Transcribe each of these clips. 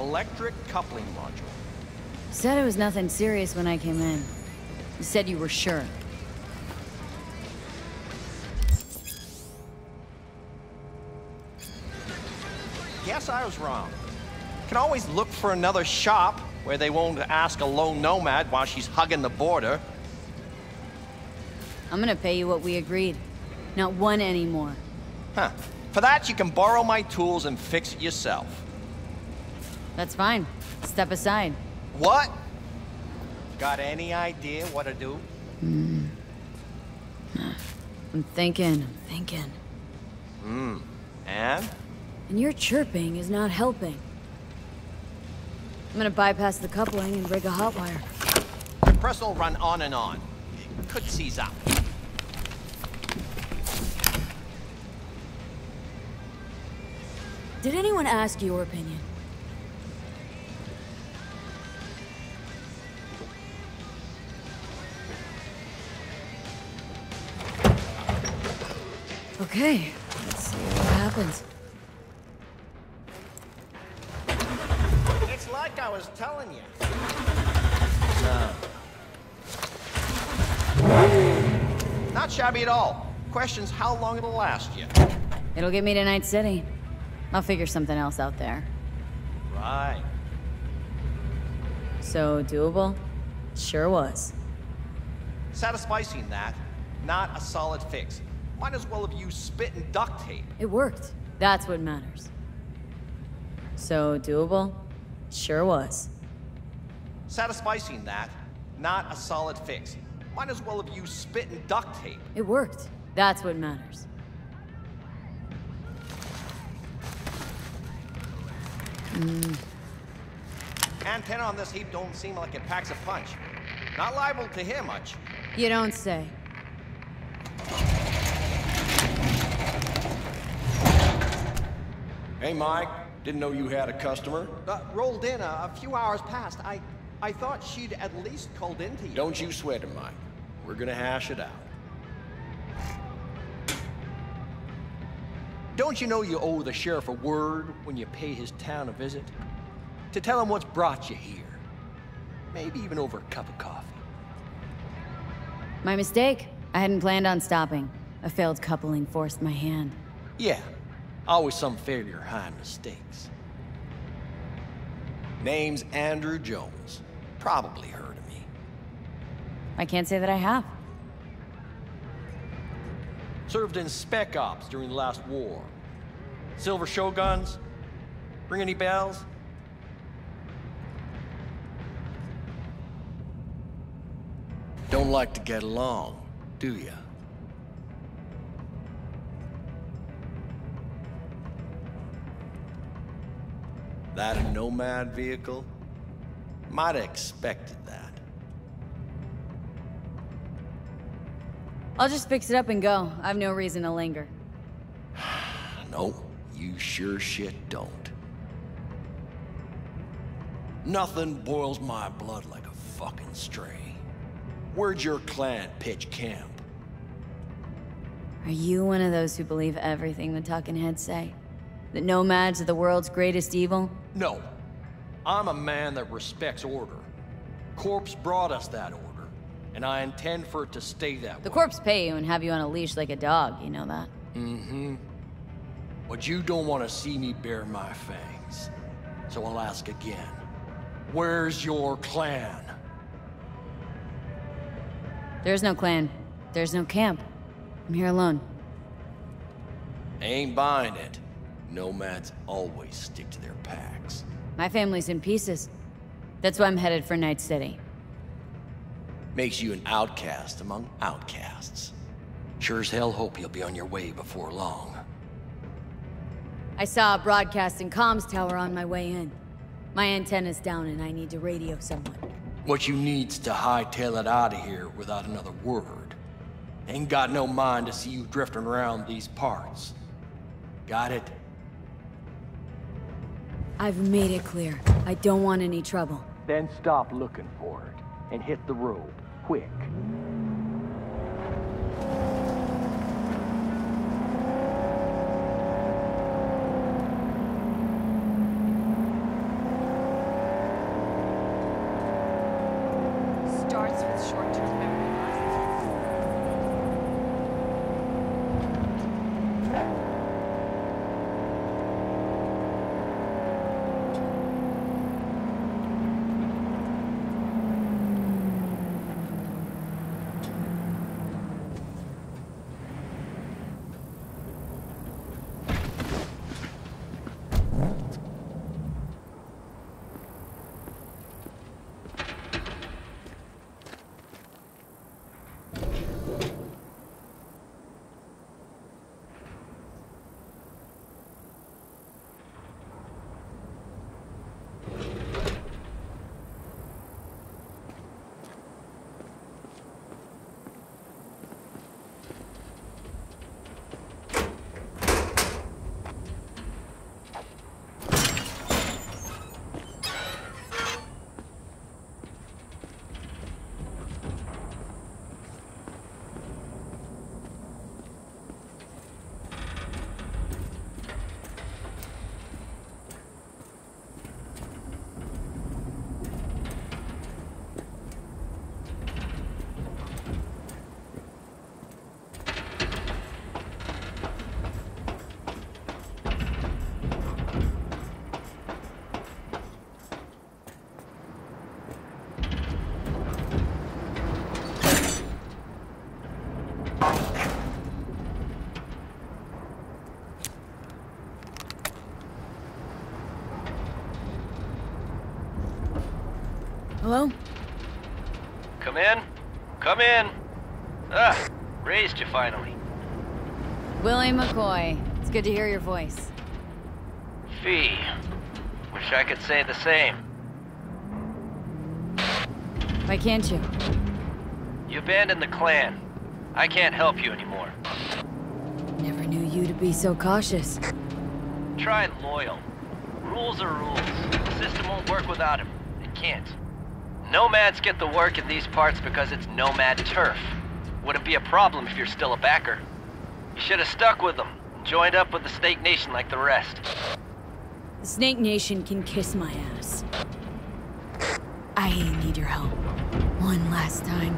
electric coupling module. Said it was nothing serious when I came in. You said you were sure. Guess I was wrong. Can always look for another shop where they won't ask a lone nomad while she's hugging the border. I'm gonna pay you what we agreed. Not one anymore. Huh. For that, you can borrow my tools and fix it yourself. That's fine. Step aside. What? Got any idea what to do? I'm thinking, I'm thinking. Hmm. And? And your chirping is not helping. I'm gonna bypass the coupling and break a hot wire. Compressor will run on and on. It could seize up. Did anyone ask your opinion? Okay, let's see what happens. It's like I was telling you. No. Not shabby at all. Question's how long it'll last you. It'll get me to Night City. I'll figure something else out there. Right. So, doable? Sure was. Satisficing that, not a solid fix. Might as well have used spit and duct tape. It worked. That's what matters. So, doable? Sure was. Satisficing that, not a solid fix. Might as well have used spit and duct tape. It worked. That's what matters. Mm. Antenna on this heap don't seem like it packs a punch. Not liable to hear much. You don't say. Hey, Mike. Didn't know you had a customer. Uh, rolled in a, a few hours past. I, I thought she'd at least called into you. Don't you sweat it, Mike. We're gonna hash it out. Don't you know you owe the sheriff a word when you pay his town a visit? To tell him what's brought you here. Maybe even over a cup of coffee. My mistake. I hadn't planned on stopping. A failed coupling forced my hand. Yeah, always some failure hide mistakes. Name's Andrew Jones. Probably heard of me. I can't say that I have. Served in Spec Ops during the last war. Silver Shoguns? Ring any bells? Don't like to get along, do ya? That a nomad vehicle? Might have expected that. I'll just fix it up and go. I've no reason to linger. No, you sure shit don't. Nothing boils my blood like a fucking stray. Where'd your clan pitch camp? Are you one of those who believe everything the talking heads say? That nomads are the world's greatest evil? No. I'm a man that respects order. Corpse brought us that order, and I intend for it to stay that The way. corpse pay you and have you on a leash like a dog, you know that? Mm-hmm. But you don't want to see me bare my fangs. So I'll ask again. Where's your clan? There's no clan. There's no camp. I'm here alone. Ain't buying it. Nomads always stick to their packs. My family's in pieces. That's why I'm headed for Night City. Makes you an outcast among outcasts. Sure as hell hope you'll be on your way before long. I saw a broadcasting comms tower on my way in. My antenna's down and I need to radio someone. What you need's to hightail it out of here without another word. Ain't got no mind to see you drifting around these parts. Got it? I've made it clear. I don't want any trouble. Then stop looking for it and hit the road, quick. Hello? Come in. Come in. Ah, raised you finally. Willie McCoy. It's good to hear your voice. Fee. Wish I could say the same. Why can't you? You abandoned the clan. I can't help you anymore. Never knew you to be so cautious. Try loyal. Rules are rules. The system won't work without him. It can't. Nomads get the work in these parts because it's nomad turf. Wouldn't be a problem if you're still a backer. You should have stuck with them, and joined up with the Snake Nation like the rest. The Snake Nation can kiss my ass. I need your help. One last time.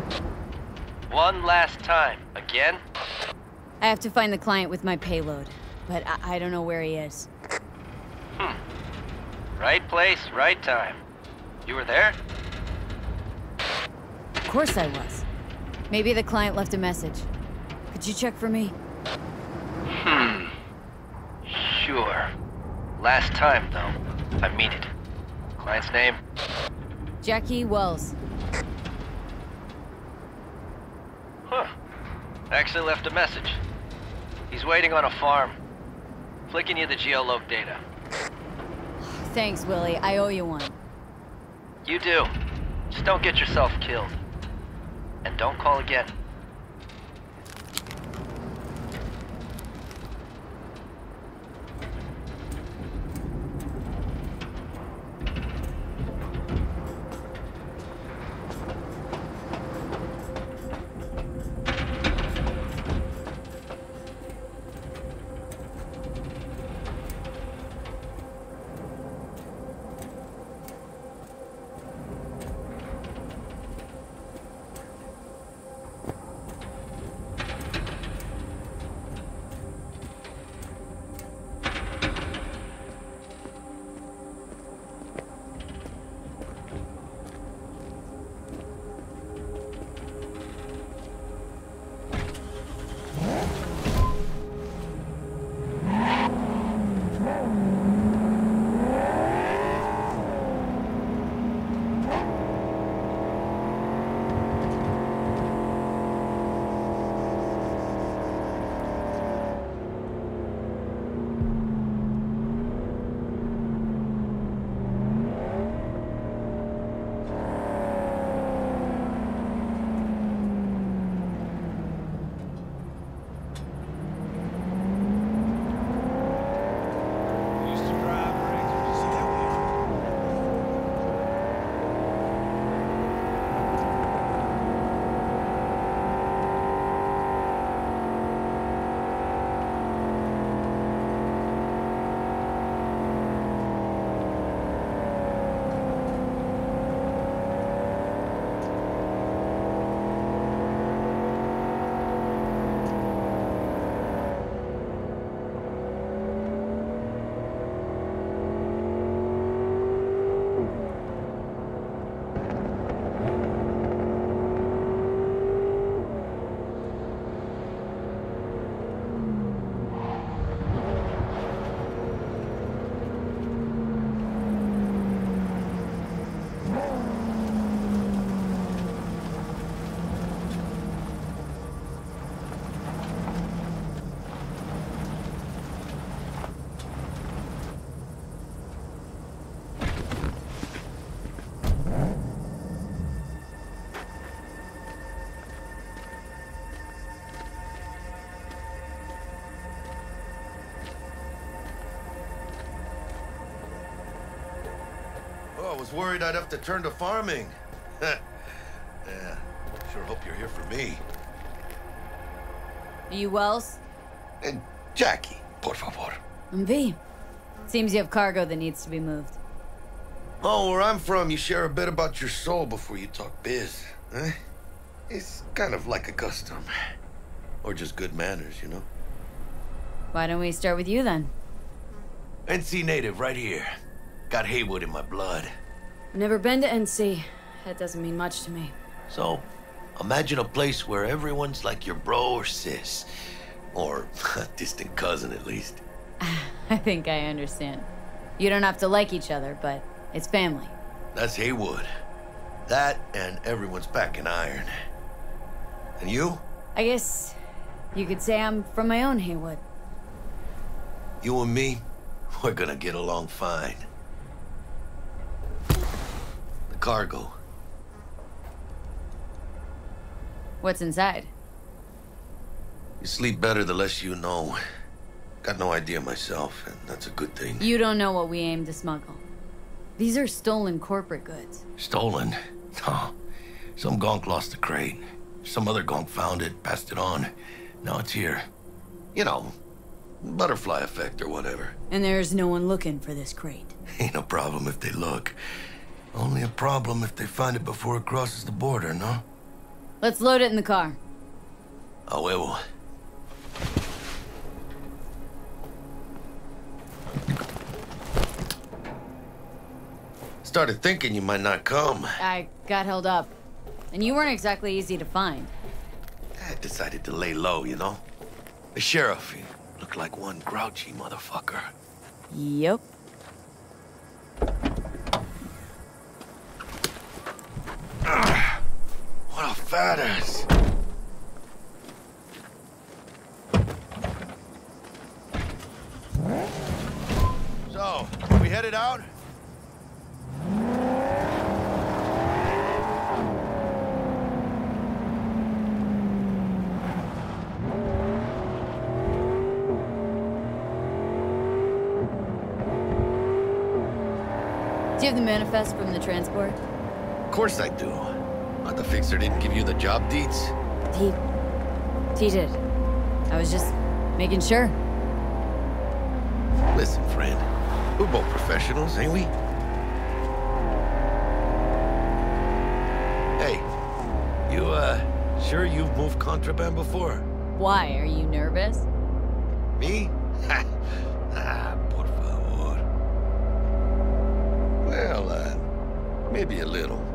One last time. Again? I have to find the client with my payload, but I, I don't know where he is. Hmm. Right place, right time. You were there? Of course I was. Maybe the client left a message. Could you check for me? Hmm. Sure. Last time, though. I mean it. Client's name? Jackie Welles. Huh. Actually left a message. He's waiting on a farm. Flicking you the geolog data. Thanks, Willie. I owe you one. You do. Just don't get yourself killed. And don't call again. Was worried I'd have to turn to farming. yeah, sure hope you're here for me. Are you Welles? And Jackie, por favor. I'm V. Seems you have cargo that needs to be moved. Oh, where I'm from, you share a bit about your soul before you talk biz. Eh? It's kind of like a custom. Or just good manners, you know? Why don't we start with you then? NC native, right here. Got Heywood in my blood. Never been to NC. That doesn't mean much to me. So, imagine a place where everyone's like your bro or sis. Or a distant cousin, at least. I think I understand. You don't have to like each other, but it's family. That's Heywood. That and everyone's back in iron. And you? I guess you could say I'm from my own Heywood. You and me, we're gonna get along fine. Cargo. What's inside? You sleep better the less you know. Got no idea myself, and that's a good thing. You don't know what we aim to smuggle. These are stolen corporate goods. Stolen? No. Some gonk lost the crate. Some other gonk found it, passed it on. Now it's here. You know, butterfly effect or whatever. And there's no one looking for this crate. Ain't no problem if they look. Only a problem if they find it before it crosses the border, no? Let's load it in the car. A huevo. Started thinking you might not come. I got held up. And you weren't exactly easy to find. I decided to lay low, you know? The sheriff, he looked like one grouchy motherfucker. Yep. What a fat ass. So, we headed out? Do you have the manifest from the transport? Of course I do. But the fixer didn't give you the job deeds? He... He did. I was just making sure. Listen, friend. We're both professionals, ain't we? Hey, you, uh, sure you've moved contraband before? Why? Are you nervous? Me? ah, por favor. Well, uh, maybe a little.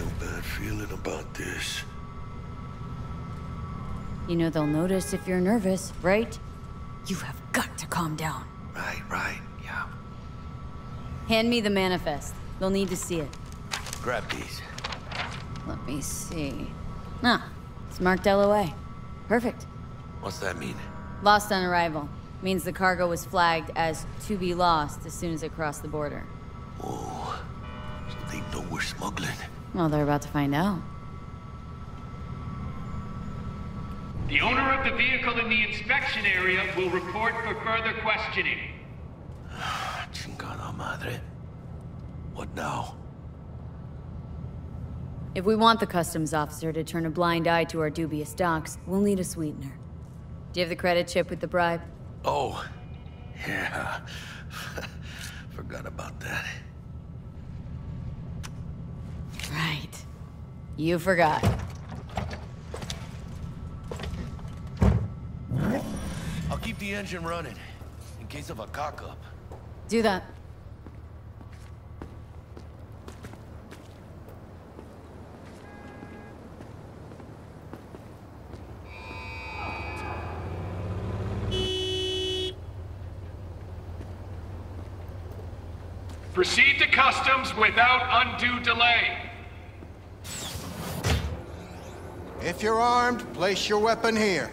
Real bad feeling about this. You know they'll notice if you're nervous, right? You have got to calm down. Right, right, yeah. Hand me the manifest. They'll need to see it. Grab these. Let me see. Ah, it's marked LOA. Perfect. What's that mean? Lost on arrival. Means the cargo was flagged as to be lost as soon as it crossed the border. Oh, so they know we're smuggling. Well, they're about to find out. The owner of the vehicle in the inspection area will report for further questioning. Chingada madre. What now? If we want the customs officer to turn a blind eye to our dubious docs, we'll need a sweetener. Do you have the credit chip with the bribe? Oh, yeah. Forgot about that. Right. You forgot. I'll keep the engine running in case of a cock-up. Do that. Proceed to customs without undue delay. If you're armed, place your weapon here.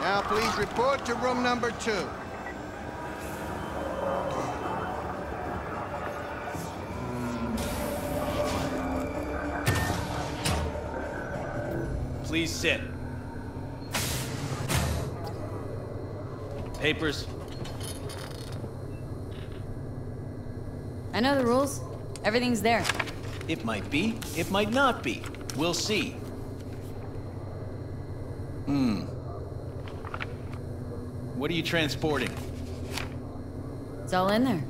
Now please report to room number two. Please sit. Papers. I know the rules. Everything's there. It might be, it might not be. We'll see. Hmm. What are you transporting? It's all in there.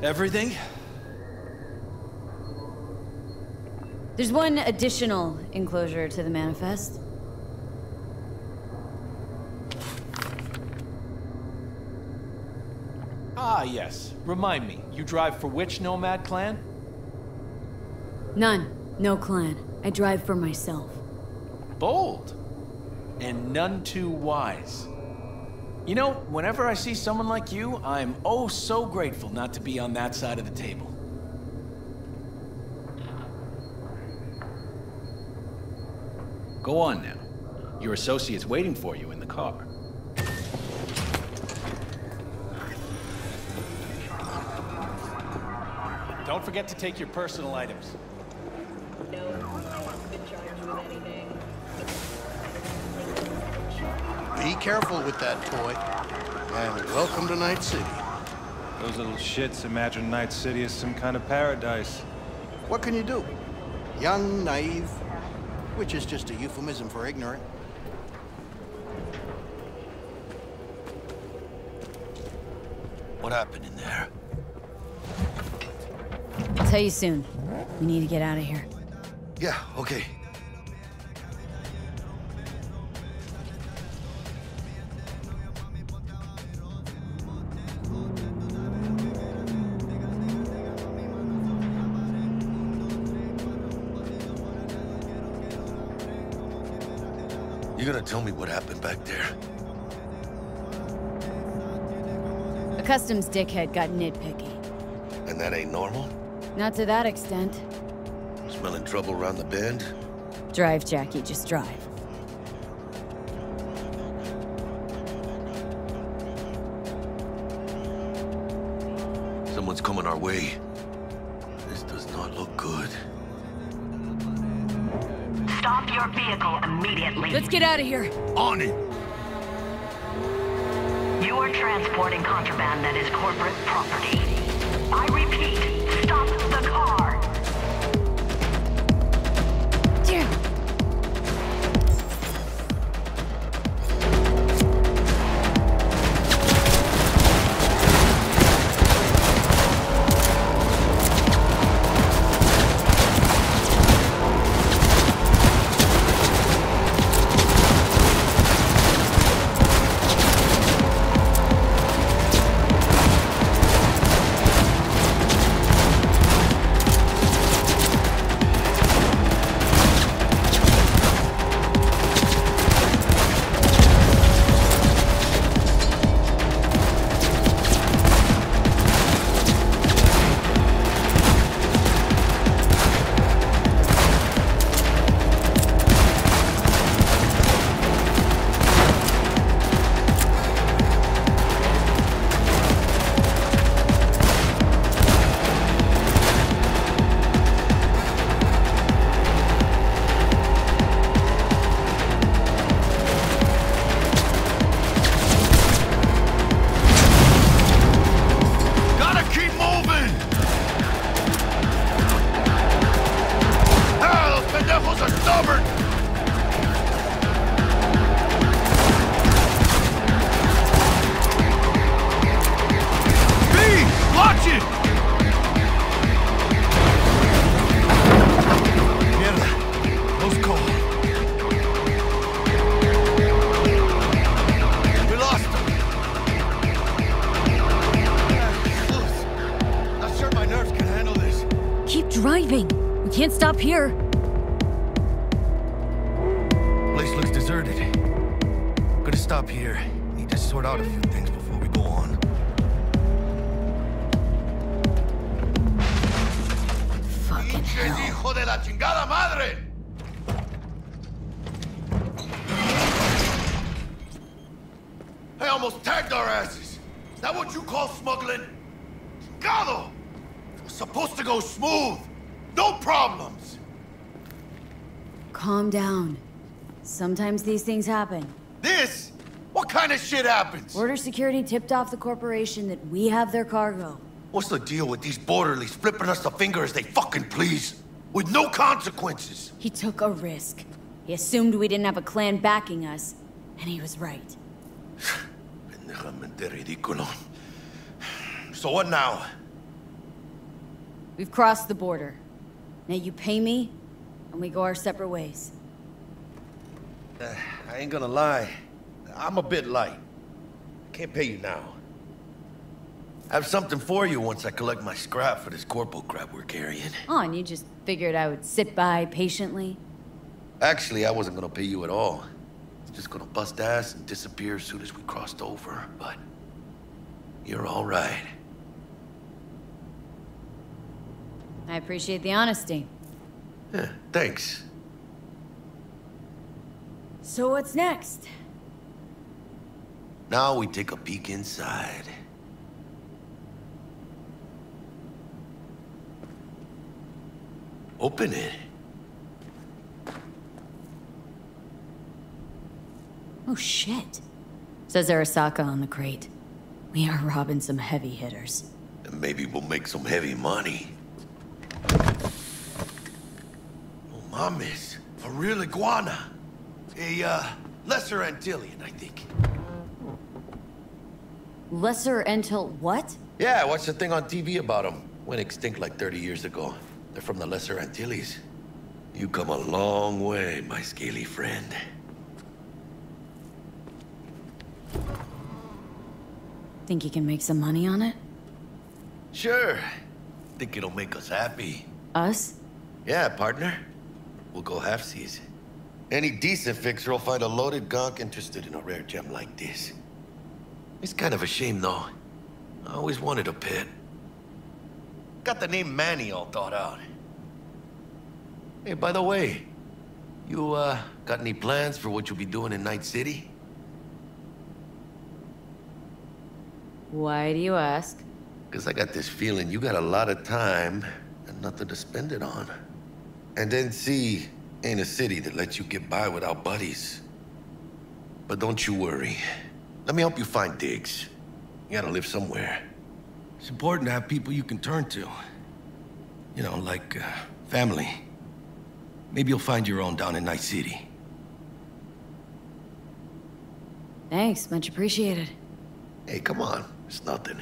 Everything? There's one additional enclosure to the manifest. Ah, yes. Remind me, you drive for which Nomad clan? None. No clan. I drive for myself. Bold. And none too wise. You know, whenever I see someone like you, I'm oh so grateful not to be on that side of the table. Go on now. Your associate's waiting for you in the car. Don't forget to take your personal items. Be careful with that toy. And welcome to Night City. Those little shits imagine Night City as some kind of paradise. What can you do? Young, naive, which is just a euphemism for ignorant. What happened in there? I'll tell you soon. We need to get out of here. Yeah, okay. Tell me what happened back there? A customs dickhead got nitpicky. And that ain't normal? Not to that extent. Smelling trouble around the bend? Drive, Jackie, just drive. Get out of here. On it! You are transporting contraband that is corporate property. Can't stop here. Sometimes these things happen. This? What kind of shit happens? Border security tipped off the corporation that we have their cargo. What's the deal with these borderlies flipping us the finger as they fucking please? With no consequences. He took a risk. He assumed we didn't have a clan backing us, and he was right. So what now? We've crossed the border. Now you pay me, and we go our separate ways. Uh, I ain't gonna lie. I'm a bit light. I can't pay you now. I have something for you once I collect my scrap for this corporal crap we're carrying. Oh, and you just figured I would sit by patiently? Actually, I wasn't gonna pay you at all. I was just gonna bust ass and disappear as soon as we crossed over, but... You're all right. I appreciate the honesty. Yeah, thanks. So what's next? Now we take a peek inside. Open it. Oh shit. Says Arasaka on the crate. We are robbing some heavy hitters. And maybe we'll make some heavy money. Oh, mames. A real iguana. A, uh, lesser Antillean, I think. Lesser Entil what? Yeah, I watched a thing on TV about them. Went extinct like 30 years ago. They're from the Lesser Antilles. You come a long way, my scaly friend. Think you can make some money on it? Sure. Think it'll make us happy. Us? Yeah, partner. We'll go halfsies. Any decent fixer will find a loaded gonk interested in a rare gem like this. It's kind of a shame, though. I always wanted a pet. Got the name Manny all thought out. Hey, by the way, you, uh, got any plans for what you'll be doing in Night City? Why do you ask? Because I got this feeling you got a lot of time and nothing to spend it on. And NC ain't a city that lets you get by without buddies. But don't you worry. Let me help you find digs. You gotta live somewhere. It's important to have people you can turn to. You know, like, uh, family. Maybe you'll find your own down in Night City. Thanks, much appreciated. Hey, come on. It's nothing.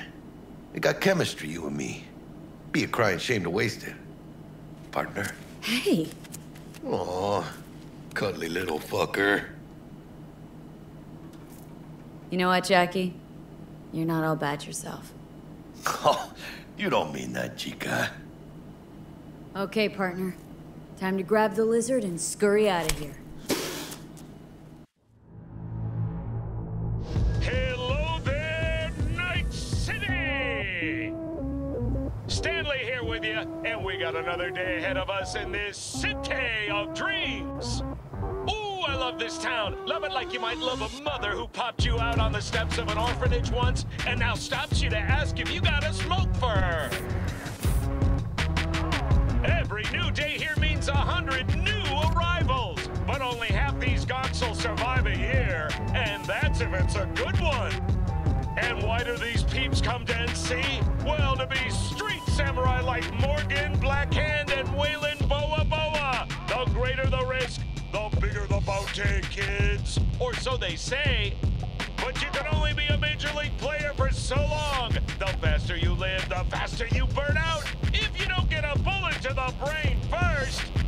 We got chemistry, you and me. Be a crying shame to waste it. Partner. Hey! Aw, cuddly little fucker. You know what, Jackie? You're not all bad yourself. Oh, you don't mean that, chica. Okay, partner. Time to grab the lizard and scurry out of here. Another day ahead of us in this city of dreams. Ooh, I love this town. Love it like you might love a mother who popped you out on the steps of an orphanage once and now stops you to ask if you got a smoke for her. Every new day here means a hundred new arrivals, but only half these gonks will survive a year, and that's if it's a good one. And why do these peeps come to NC? Well, to be street samurai like Morgan, bigger kids. Or so they say. But you can only be a major league player for so long. The faster you live, the faster you burn out. If you don't get a bullet to the brain first.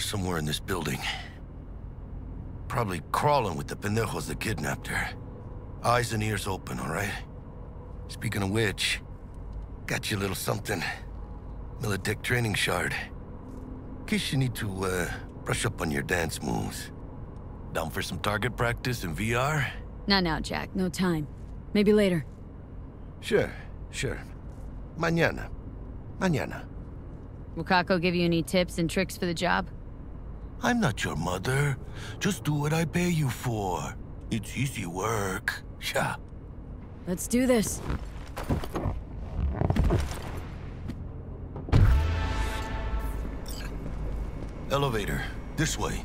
Somewhere in this building. Probably crawling with the pendejos that kidnapped her. Eyes and ears open, all right? Speaking of which, got you a little something. Militech training shard. In case you need to, uh, brush up on your dance moves. Down for some target practice in VR? Not now, Jack. No time. Maybe later. Sure, sure. Mañana. Mañana. Wakako give you any tips and tricks for the job? I'm not your mother. Just do what I pay you for. It's easy work. Yeah. Let's do this. Elevator. This way.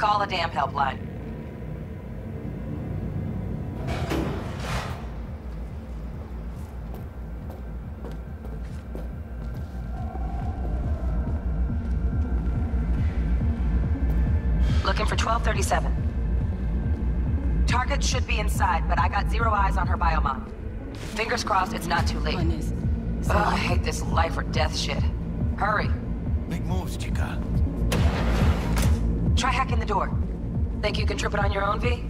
Call the damn helpline. Looking for 1237. Target should be inside, but I got zero eyes on her biomon. Fingers crossed it's not too late. Oh, I hate this life or death shit. Hurry. Make moves, chica. Try hacking the door. Think you can trip it on your own, V?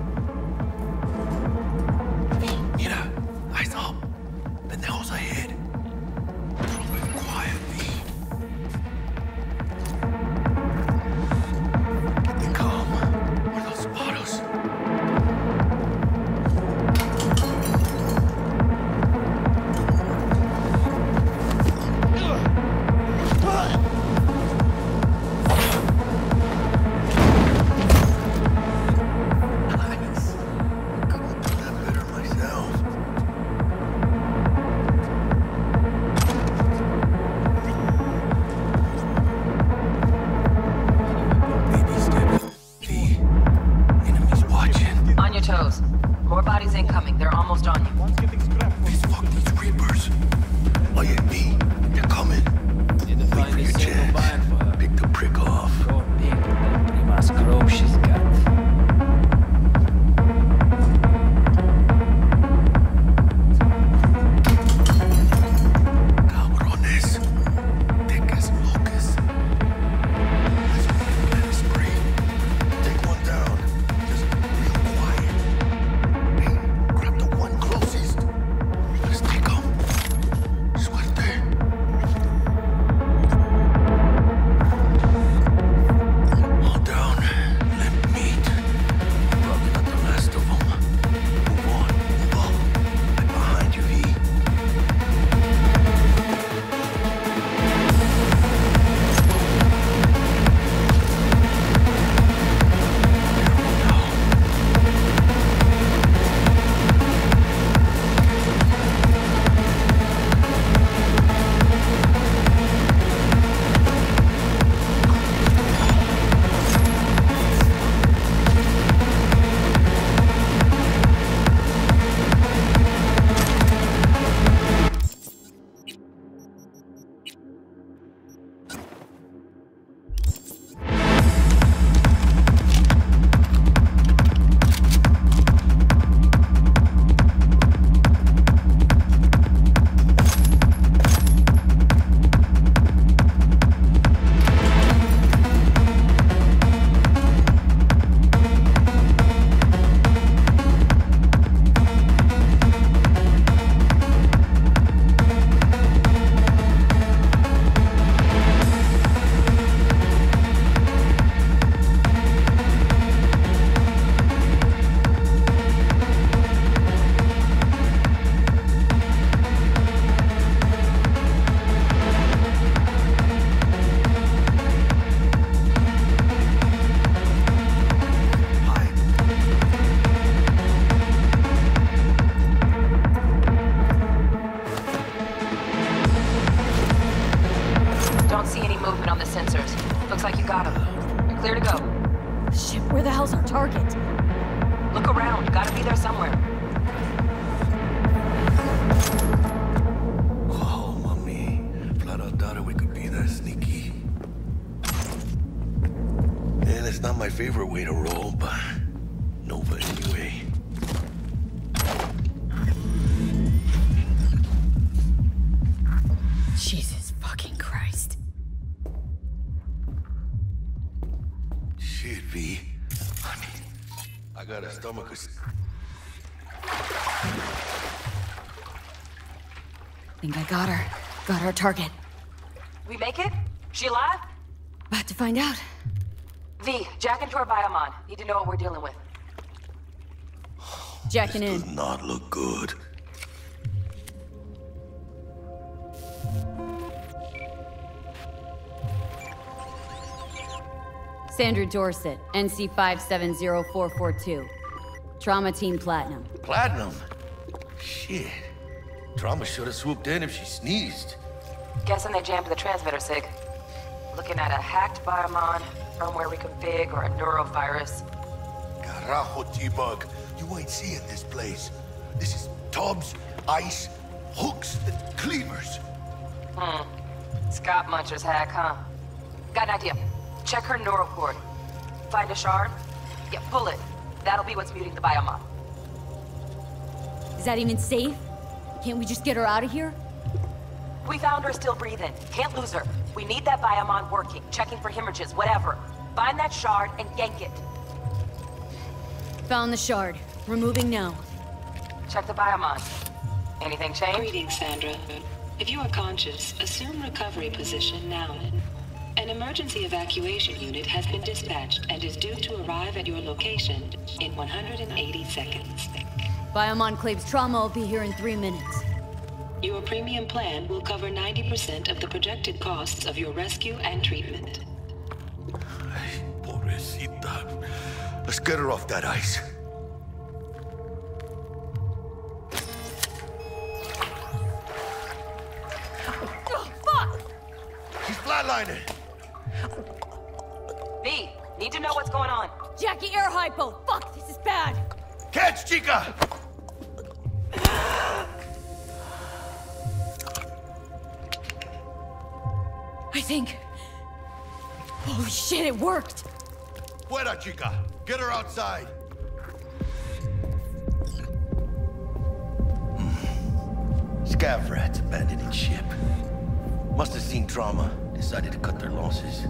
Got a stomach. Think I got her. Got our target. We make it? She alive? About to find out. V, jack into her biomon. Need to know what we're dealing with. Jacking Does in. not look good. Sandra Dorsett, NC 570442. Trauma Team Platinum. Platinum? Shit. Trauma should have swooped in if she sneezed. Guessing they jammed the transmitter, Sig. Looking at a hacked biomon, firmware reconfig, or a neurovirus. Carajo, T-Bug. You ain't seeing this place. This is tubs, ice, hooks, and cleavers. Hmm. Scott Muncher's hack, huh? Got an idea. Check her neural cord. Find a shard? Yeah, pull it. That'll be what's muting the biomon. Is that even safe? Can't we just get her out of here? We found her still breathing. Can't lose her. We need that biomon working, checking for hemorrhages, whatever. Find that shard and yank it. Found the shard. Removing now. Check the biomon. Anything changed? Greetings, Sandra. If you are conscious, assume recovery position now. An emergency evacuation unit has been dispatched and is due to arrive at your location in 180 seconds. Biomon claims trauma will be here in three minutes. Your premium plan will cover 90% of the projected costs of your rescue and treatment. Pobrecita. Let's get her off that ice. Oh, fuck! She's flatlining. Catch, Chica! I think... Holy shit, it worked! Fuera, Chica. Get her outside. Scav rats abandoning ship. Must have seen trauma. Decided to cut their losses.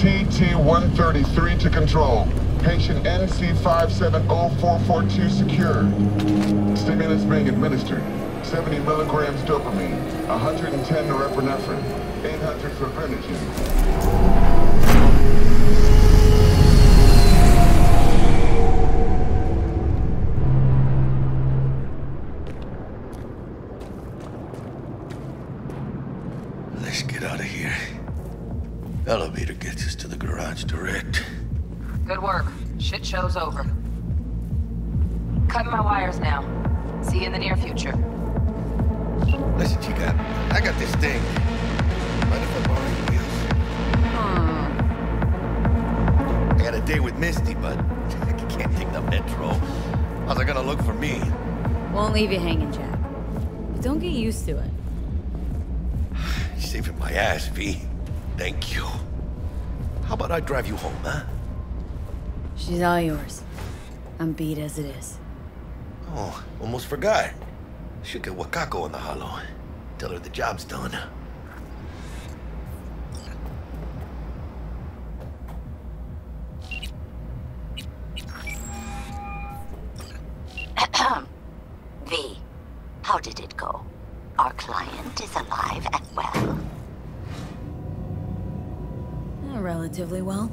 TT-133 to control. Patient NC570442 secured. Stimulus being administered. 70 milligrams dopamine, 110 norepinephrine, 800 fibrinogen. She's all yours. I'm beat as it is. Oh, almost forgot. Should get Wakako in the hollow. Tell her the job's done. v, how did it go? Our client is alive and well. Relatively well.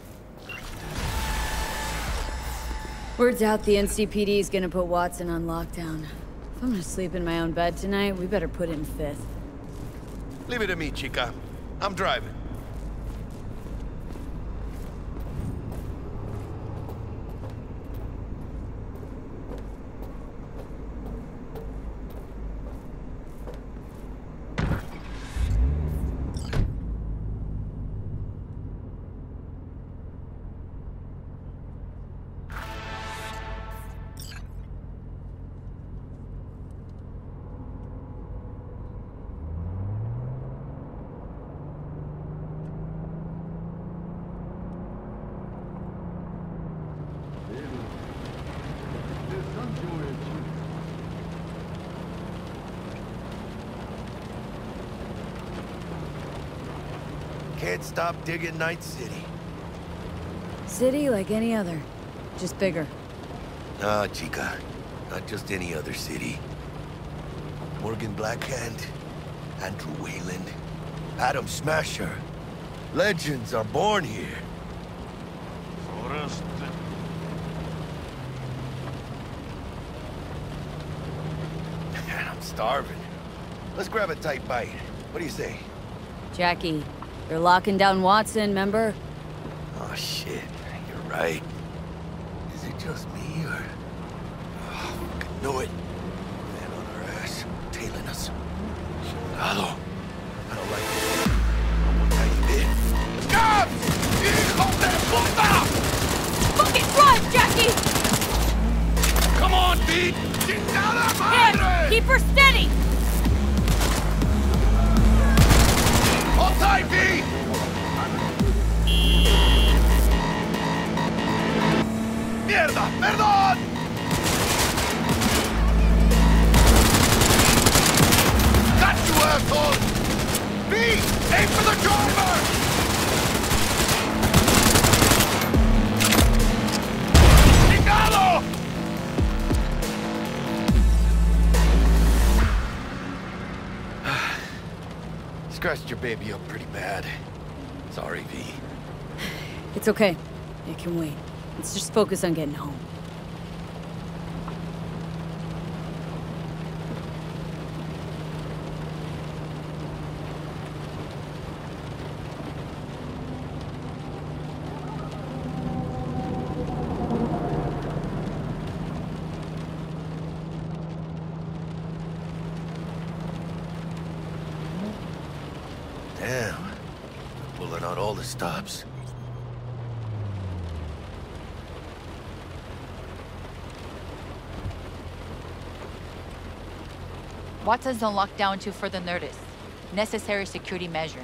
Word's out the NCPD is gonna put Watson on lockdown. If I'm gonna sleep in my own bed tonight, we better put in fifth. Leave it to me, Chica. I'm driving. Can't stop digging Night City. City like any other, just bigger. Ah, Chica. Not just any other city. Morgan Blackhand, Andrew Wayland, Adam Smasher. Legends are born here. Forest. Man, I'm starving. Let's grab a tight bite. What do you say? Jackie, they're locking down Watson, remember? Oh, shit. You're right. Is it just me, or... Oh, I know it. Okay. It can wait. Let's just focus on getting home. Damn. Pulling out all the stops. Watson's on lockdown to further notice. Necessary security measure.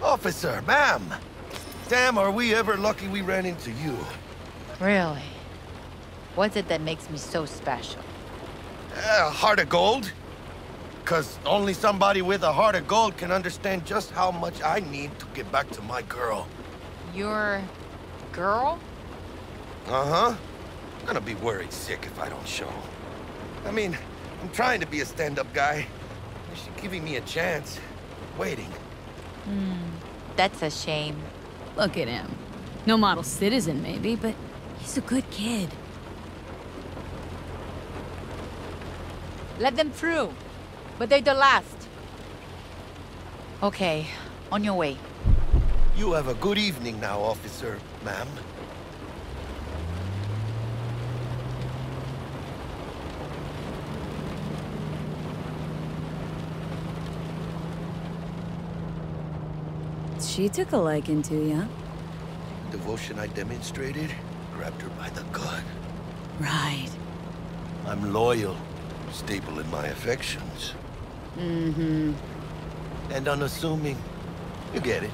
Officer, ma'am! Damn, are we ever lucky we ran into you. Really? What's it that makes me so special? A heart of gold? Cause only somebody with a heart of gold can understand just how much I need to get back to my girl. Your girl? Uh-huh. I'm gonna be worried sick if I don't show. I mean, I'm trying to be a stand-up guy. She's giving me a chance. Waiting. Hmm. That's a shame. Look at him. No model citizen, maybe, but he's a good kid. Let them through. But they're the last. Okay, on your way. You have a good evening now, officer, ma'am. She took a liking to you. Devotion I demonstrated grabbed her by the gut. Right. I'm loyal, stable in my affections. Mm-hmm. and unassuming. You get it.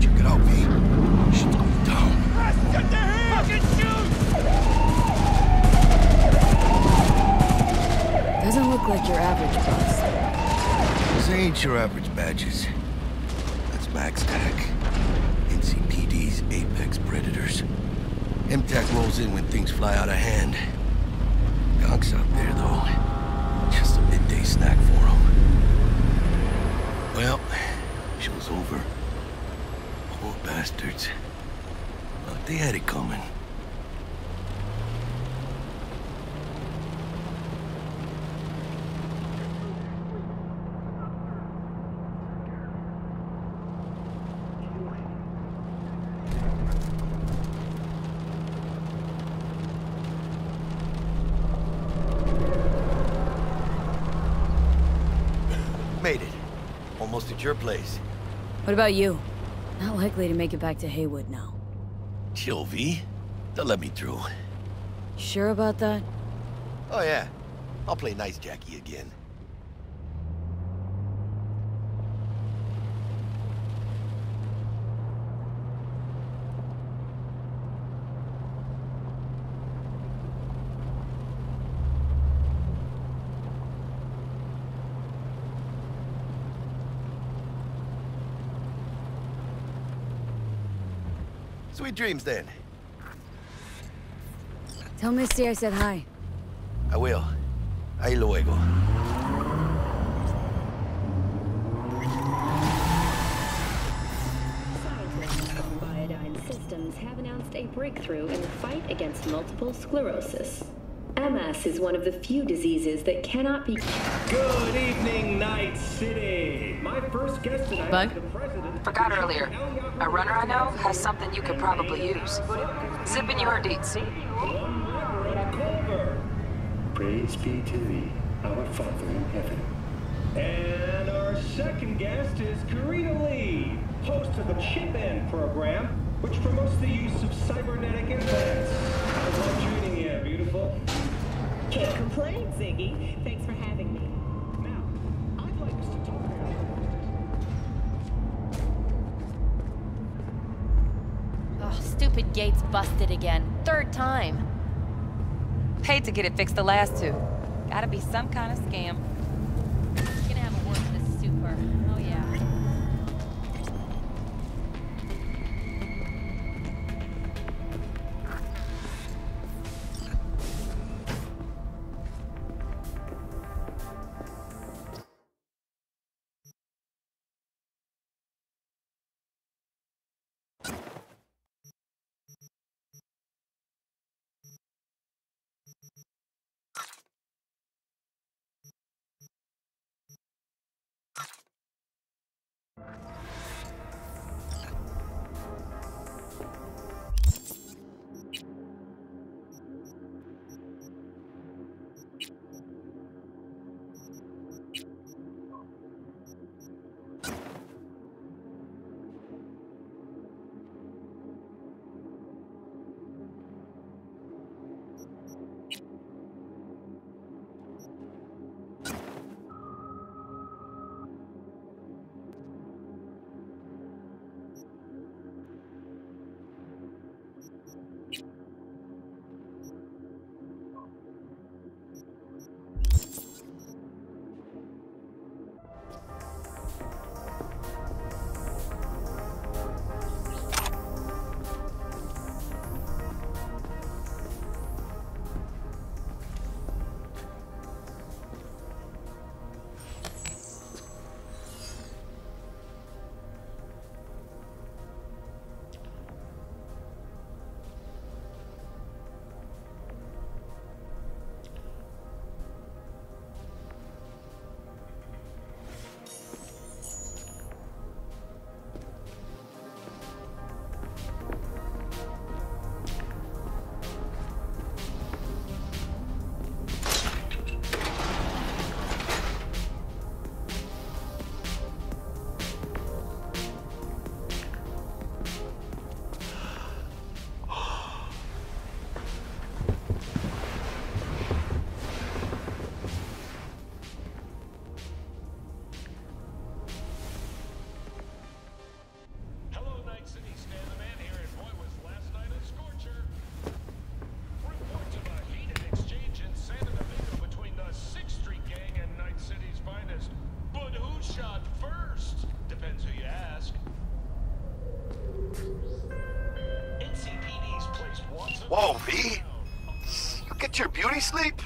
Check it out, V. Shit's going down. Doesn't look like your average boss. This ain't your average badges. That's MaxTac. NCPD's apex predators. MaxTac rolls in when things fly out of hand. Gonk's out there, though. Just a midday snack for him. Well, show's over. Poor bastards. But they had it coming. Made it. Almost at your place. What about you? Not likely to make it back to Heywood now. Chill, V. They'll let me through. Sure about that? Oh, yeah. I'll play nice Jackie again. Dreams, then. Tell Misty I said hi. I will. Ahí luego. Scientists from Biodyne Systems have announced a breakthrough in the fight against multiple sclerosis. MS is one of the few diseases that cannot be. Good evening, Night City. My first guest tonight Bug? is the president. Forgot earlier. A runner I know has something you could probably use. Zip in your deets. Praise be to thee, our Father in heaven. And our second guest is Karina Lee, host of the Chip In program, which promotes the use of cybernetic implants. How's life treating you, beautiful? Can't complain, Ziggy. Thanks for having me. Busted again. Third time. Paid to get it fixed the last two. Gotta be some kind of scam. Fucked your beauty sleep?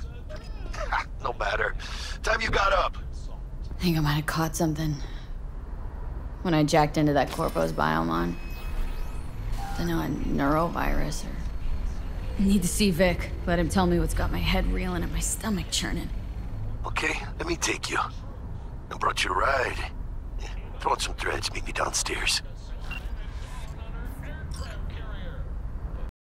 no matter. Time you got up. I think I might have caught something. When I jacked into that Corpo's biomon. Don't know, a neurovirus or... Need to see Vik. Let him tell me what's got my head reeling and my stomach churning. Okay, let me take you. I brought you a ride. Throw on some threads, meet me downstairs.